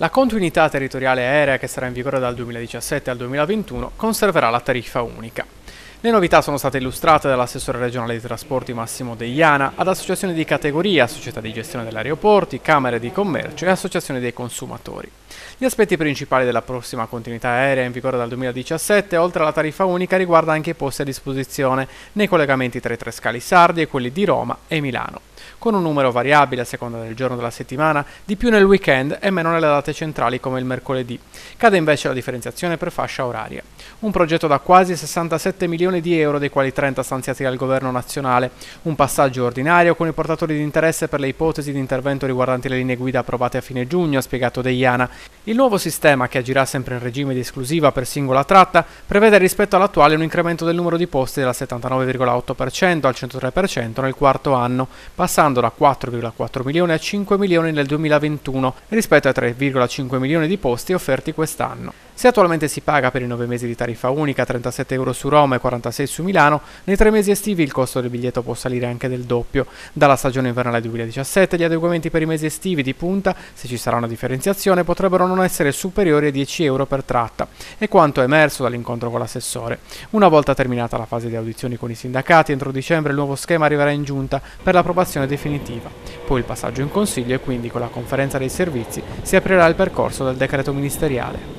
La continuità territoriale aerea che sarà in vigore dal 2017 al 2021 conserverà la tariffa unica. Le novità sono state illustrate dall'assessore regionale di trasporti Massimo Deiana ad associazioni di categoria, società di gestione degli aeroporti, camere di commercio e associazioni dei consumatori. Gli aspetti principali della prossima continuità aerea in vigore dal 2017, oltre alla tariffa unica, riguarda anche i posti a disposizione nei collegamenti tra i tre scali sardi e quelli di Roma e Milano con un numero variabile a seconda del giorno della settimana, di più nel weekend e meno nelle date centrali come il mercoledì. Cade invece la differenziazione per fascia oraria. Un progetto da quasi 67 milioni di euro, dei quali 30 stanziati dal governo nazionale. Un passaggio ordinario con i portatori di interesse per le ipotesi di intervento riguardanti le linee guida approvate a fine giugno, ha spiegato Deiana. Il nuovo sistema, che agirà sempre in regime di esclusiva per singola tratta, prevede rispetto all'attuale un incremento del numero di posti dal 79,8% al 103% nel quarto anno, passando da 4,4 milioni a 5 milioni nel 2021 rispetto ai 3,5 milioni di posti offerti quest'anno. Se attualmente si paga per i 9 mesi di tariffa unica 37 euro su Roma e 46 su Milano, nei tre mesi estivi il costo del biglietto può salire anche del doppio. Dalla stagione invernale 2017 gli adeguamenti per i mesi estivi di punta, se ci sarà una differenziazione, potrebbero non essere superiori a 10 euro per tratta, e quanto emerso dall'incontro con l'assessore. Una volta terminata la fase di audizioni con i sindacati, entro dicembre il nuovo schema arriverà in giunta per l'approvazione definitiva. Poi il passaggio in consiglio e quindi con la conferenza dei servizi si aprirà il percorso del decreto ministeriale.